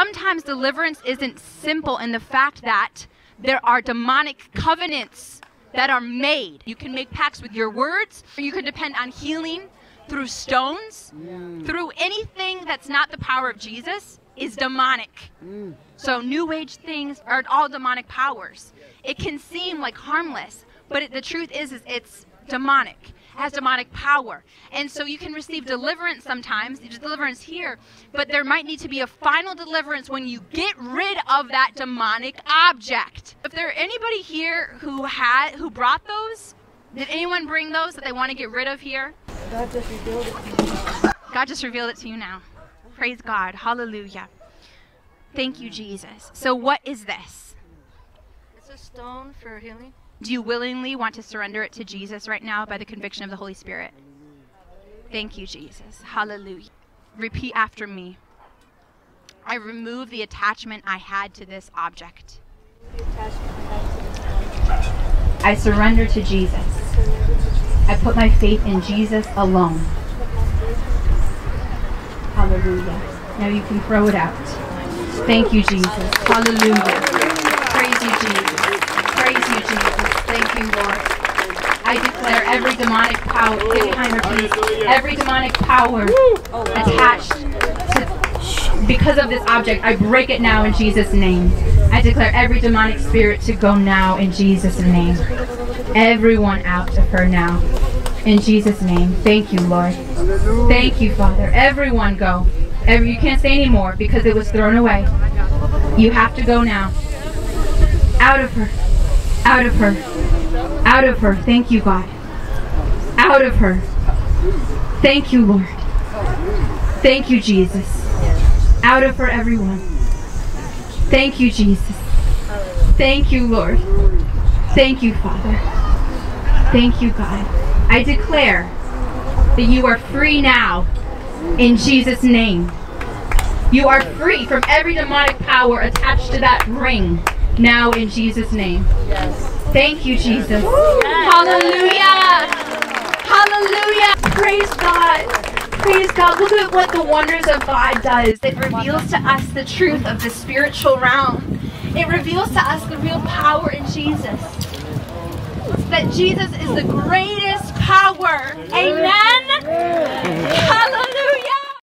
sometimes deliverance isn't simple in the fact that there are demonic covenants that are made. You can make pacts with your words, or you can depend on healing through stones, through anything that's not the power of Jesus is demonic. So new age things are all demonic powers. It can seem like harmless, but it, the truth is is it's demonic. Has demonic power. And so you can receive deliverance sometimes, deliverance here, but there might need to be a final deliverance when you get rid of that demonic object. If there are anybody here who had who brought those, did anyone bring those that they want to get rid of here? God just revealed it to me. God just revealed it to you now. Praise God. Hallelujah. Thank you, Jesus. So, what is this? It's a stone for healing. Do you willingly want to surrender it to Jesus right now by the conviction of the Holy Spirit? Thank you, Jesus. Hallelujah. Repeat after me. I remove the attachment I had to this object. I surrender to Jesus. I put my faith in Jesus alone. Hallelujah. Now you can throw it out. Thank you, Jesus. Hallelujah. Praise you, Jesus. Praise you, Jesus. Thank you, Lord. I declare every demonic power. Every demonic power attached to, because of this object, I break it now in Jesus' name. I declare every demonic spirit to go now in Jesus' name. Everyone out of her now. In Jesus' name. Thank you, Lord. Thank you, Father. Everyone go. Every, you can't say anymore because it was thrown away. You have to go now. Out of her. Out of her. Out of her. Thank you, God. Out of her. Thank you, Lord. Thank you, Jesus. Out of her, everyone. Thank you, Jesus. Thank you, Lord. Thank you, Father. Thank you, God. I declare that you are free now in Jesus' name. You are free from every demonic power attached to that ring now in Jesus' name. Thank you, Jesus. Hallelujah. Hallelujah. Praise God. Praise God. Look at what the wonders of God does. It reveals to us the truth of the spiritual realm. It reveals to us the real power in Jesus. That Jesus is the greatest power. Amen.